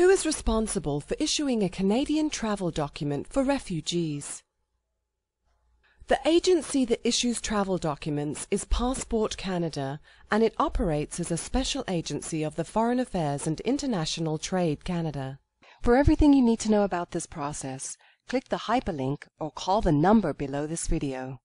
Who is responsible for issuing a Canadian travel document for refugees? The agency that issues travel documents is Passport Canada and it operates as a special agency of the Foreign Affairs and International Trade Canada. For everything you need to know about this process, click the hyperlink or call the number below this video.